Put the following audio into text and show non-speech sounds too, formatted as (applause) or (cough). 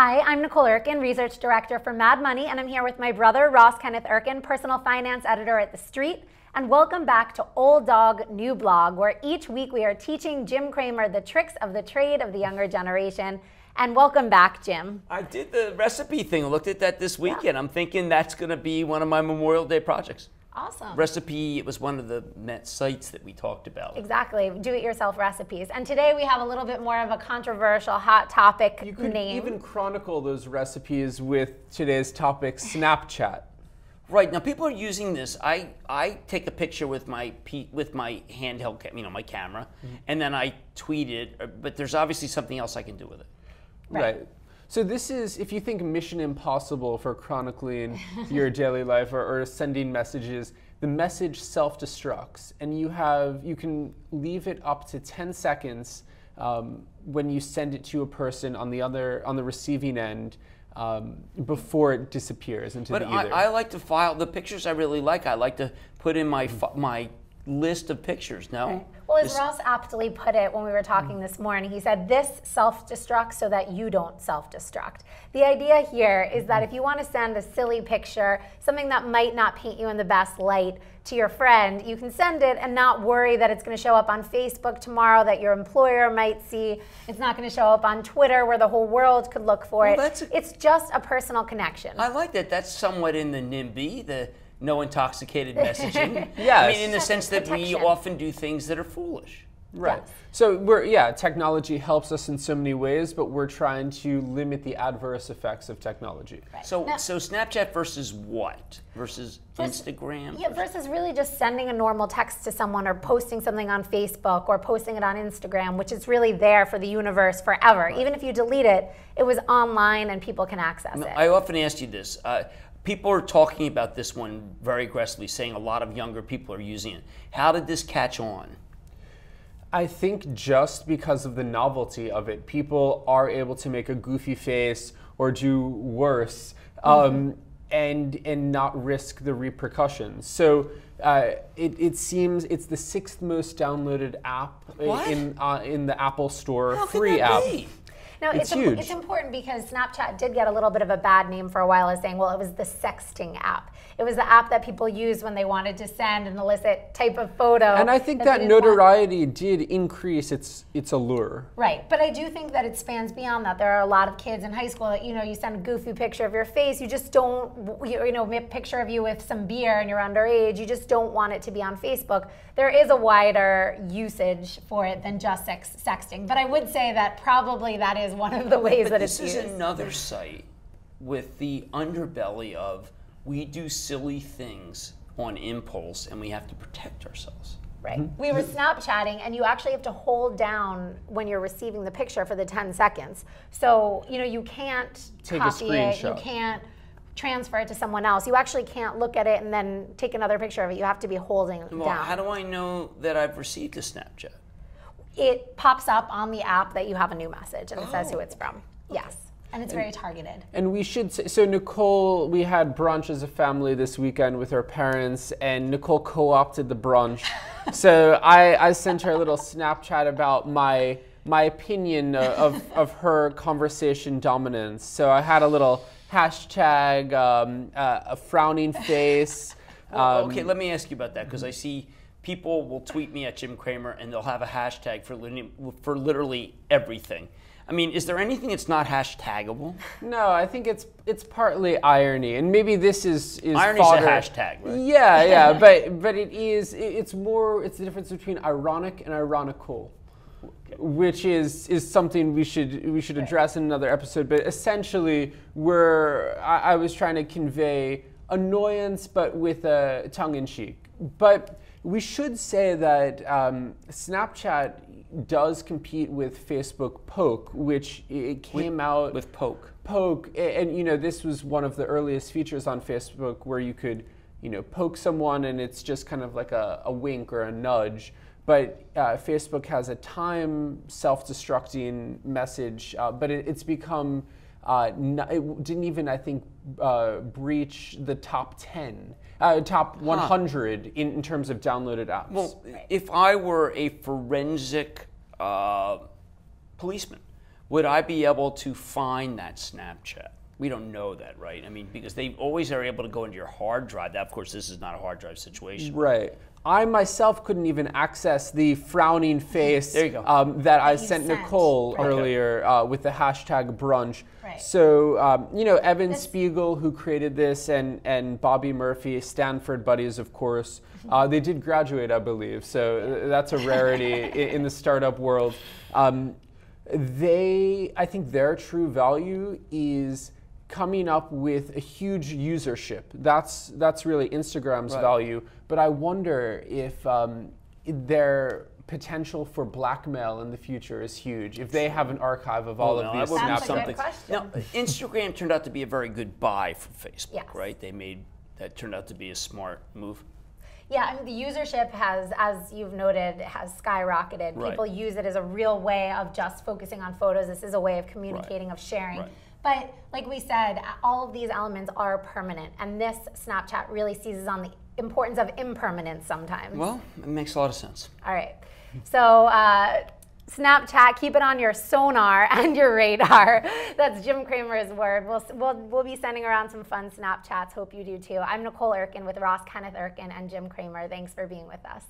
Hi, I'm Nicole Urken, Research Director for Mad Money, and I'm here with my brother, Ross Kenneth Urken, Personal Finance Editor at The Street. And welcome back to Old Dog New Blog, where each week we are teaching Jim Cramer the tricks of the trade of the younger generation. And welcome back, Jim. I did the recipe thing. Looked at that this weekend. Yeah. I'm thinking that's going to be one of my Memorial Day projects. Awesome. Recipe, it was one of the Met sites that we talked about. Exactly, do it yourself recipes. And today we have a little bit more of a controversial hot topic you could name. even chronicle those recipes with today's topic, Snapchat. Right now, people are using this. I, I take a picture with my with my handheld, you know, my camera, mm-hmm. and then I tweet it. But there's obviously something else I can do with it. Right. right. So this is, if you think Mission Impossible for chronicling (laughs) your daily life or, or sending messages, the message self-destructs, and you have you can leave it up to 10 seconds um, when you send it to a person on the other on the receiving end. Um, before it disappears into but the ether. But I, I, like to file the pictures I really like. I like to put in my my list of pictures. No. Right. Well, as Ross aptly put it when we were talking mm. this morning, he said, This self destructs so that you don't self destruct. The idea here is that mm-hmm. if you want to send a silly picture, something that might not paint you in the best light to your friend, you can send it and not worry that it's going to show up on Facebook tomorrow, that your employer might see. It's not going to show up on Twitter where the whole world could look for well, it. A, it's just a personal connection. I like that. That's somewhat in the NIMBY, the no intoxicated (laughs) messaging. yeah, I mean, in the sense that we often do things that are foolish. Right. Yes. So we're yeah, technology helps us in so many ways, but we're trying to limit the adverse effects of technology. Right. So now, so Snapchat versus what? Versus Instagram? Yeah, versus really just sending a normal text to someone or posting something on Facebook or posting it on Instagram, which is really there for the universe forever. Right. Even if you delete it, it was online and people can access no, it. I often ask you this. Uh, people are talking about this one very aggressively, saying a lot of younger people are using it. How did this catch on? I think just because of the novelty of it, people are able to make a goofy face or do worse. Um, mm-hmm. and and not risk the repercussions. So uh, it, it seems it's the sixth most downloaded app what? in uh, in the Apple Store, How free app. Be? No, it's, it's huge. it's important because Snapchat did get a little bit of a bad name for a while as saying, well, it was the sexting app. It was the app that people used when they wanted to send an illicit type of photo. And I think that, that notoriety want. did increase its its allure. Right, but I do think that it spans beyond that. There are a lot of kids in high school that you know you send a goofy picture of your face. You just don't you know a picture of you with some beer and you're underage. You just don't want it to be on Facebook. There is a wider usage for it than just sex, sexting. But I would say that probably that is one of the ways but that it's used. This is another site with the underbelly of we do silly things on impulse and we have to protect ourselves. Right. Mm-hmm. We were Snapchatting, and you actually have to hold down when you're receiving the picture for the 10 seconds. So, you know, you can't Take copy it, you can't transfer it to someone else. You actually can't look at it and then take another picture of it. You have to be holding well, down. How do I know that I've received a Snapchat? It pops up on the app that you have a new message and it says who it's from. Okay. Yes. And it's very targeted. And we should say, so Nicole, we had brunch as a family this weekend with her parents, and Nicole co-opted the brunch. (laughs) so I, I sent her a little Snapchat about my my opinion of, of her conversation dominance. So I had a little hashtag, um, uh, a frowning face. Well, um, okay, let me ask you about that because I see people will tweet me at Jim Cramer and they'll have a hashtag for, for literally everything. I mean, is there anything that's not hashtagable? No, I think it's it's partly irony, and maybe this is is irony's fodder. a hashtag, right? Yeah, (laughs) yeah, but but it is it's more it's the difference between ironic and ironical, which is is something we should we should address in another episode. But essentially, we're I, I was trying to convey annoyance, but with a tongue in cheek, but. We should say that um, Snapchat does compete with Facebook Poke, which it came with, out with Poke. Poke, and, you know this was one of the earliest features on Facebook where you could, you know, poke someone and it's just kind of like a, a wink or a nudge. But uh, Facebook has a time self-destructing message, uh, but it, it's become. Uh, it didn't even, I think, uh, breach the top 10, uh, top 100 huh. in, in, terms of downloaded apps. Well, if I were a forensic uh, policeman, would I be able to find that Snapchat? We don't know that, right? I mean, because they always are able to go into your hard drive. That, of course, this is not a hard drive situation. Right. I myself couldn't even access the frowning face There you go. Um, that I sent sent. Nicole Right. earlier uh, with the hashtag brunch. Right. So, um, you know, Evan This- Spiegel, who created this, and, and Bobby Murphy, Stanford buddies, of course, Mm-hmm. uh, they did graduate, I believe. So that's a rarity (laughs) in, in the startup world. Um, they, I think their true value is coming up with a huge usership. That's that's really Instagram's Right. value. But I wonder if um, their potential for blackmail in the future is huge. If they have an archive of all Oh, of no, these that would be That's a good question. Now, Instagram turned out to be a very good buy for Facebook, Yes. right? They made that turned out to be a smart move. Yeah, I mean, the usership has, as you've noted, has skyrocketed. Right. People use it as a real way of just focusing on photos. This is a way of communicating, of sharing. Right. But like we said, all of these elements are permanent, and this Snapchat really seizes on the importance of impermanence sometimes. Well, it makes a lot of sense. All right. So, uh, Snapchat, keep it on your sonar (laughs) and your radar. That's Jim Cramer's word. We'll, we'll, we'll be sending around some fun Snapchats. Hope you do too. I'm Nicole Urken with Ross Kenneth Urken and Jim Cramer. Thanks for being with us.